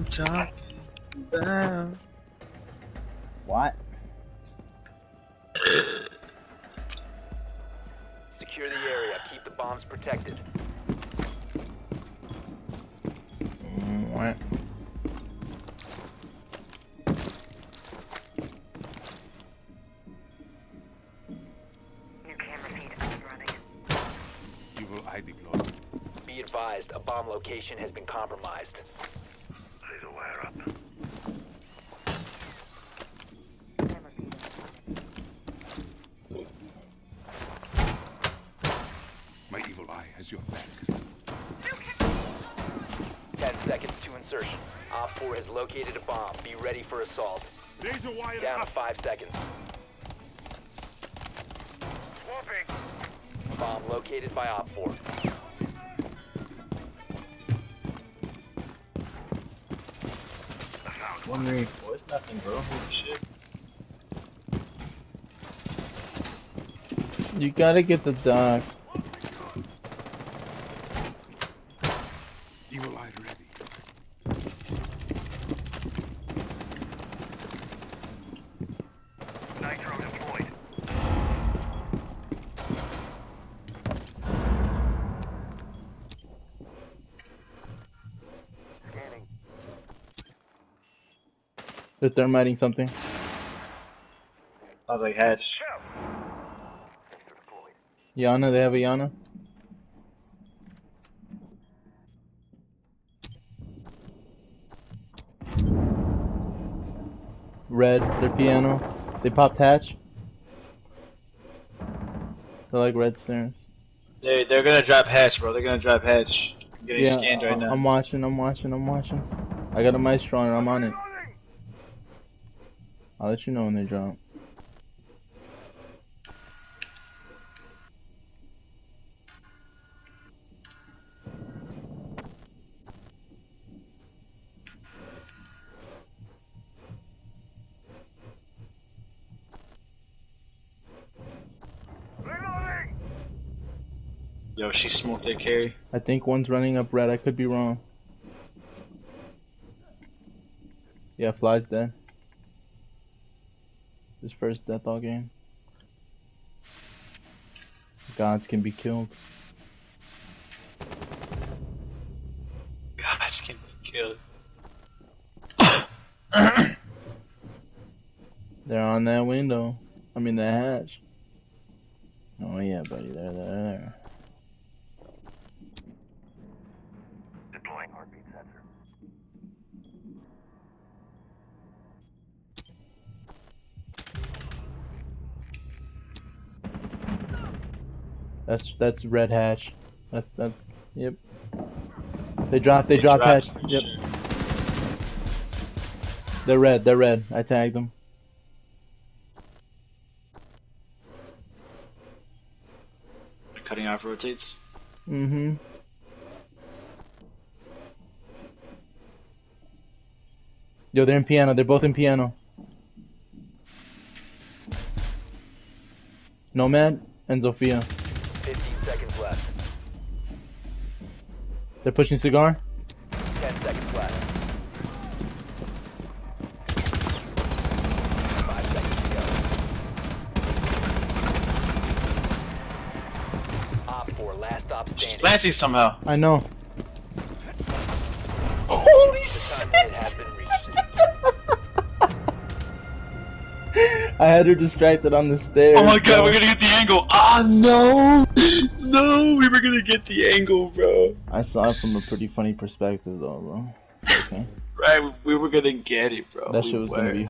I'm talking about. What? Secure the area. Keep the bombs protected. Mm, What? New camera feed up and running. Evil eye deployed. Be advised, a bomb location has been compromised. Camera feed up. My evil eye has your back. 10 seconds to insertion. Op 4 has located a bomb. Be ready for assault. Razor wire Down to 5 seconds. Bomb located by Op 4. One ring. It's nothing, bro. Holy shit. You gotta get the dock. Evil eye ready. They're thermiting something. I was like hatch. Iana, they have a Iana. Red, their piano. They popped hatch. They're like red stairs. They they're gonna drop hatch, bro. They're gonna drop hatch. I'm getting Yeah, scanned right I- now. I'm watching, I'm watching, I'm watching. I got a maestro and I'm on it. I'll let you know when they drop. Yo, she smoked that carry. I think one's running up red. I could be wrong. Yeah, Fly's dead. His first death all game. Gods can be killed. Guys can be killed. They're on that window. I mean, that hatch. Oh, yeah, buddy. They're there. Deploying heartbeat sensor. That's that's red hatch. That's that's yep. They dropped. They, They dropped, dropped hatch. Yep. They're red. They're red. I tagged them. Cutting off rotates. Mm-hmm. Yo, they're in piano. They're both in piano. Nomad and Zofia. 15 seconds left. They're pushing cigar. 10 seconds left. 5 seconds to go. Op 4, last stop standing. planting somehow. I know. Holy The I had her distracted on the stairs. Oh my god, bro. we're gonna get the angle. Ah no, no, we were gonna get the angle, bro. I saw it from a pretty funny perspective, though, bro. Okay. Right, we were gonna get it, bro. That We shit was were. gonna be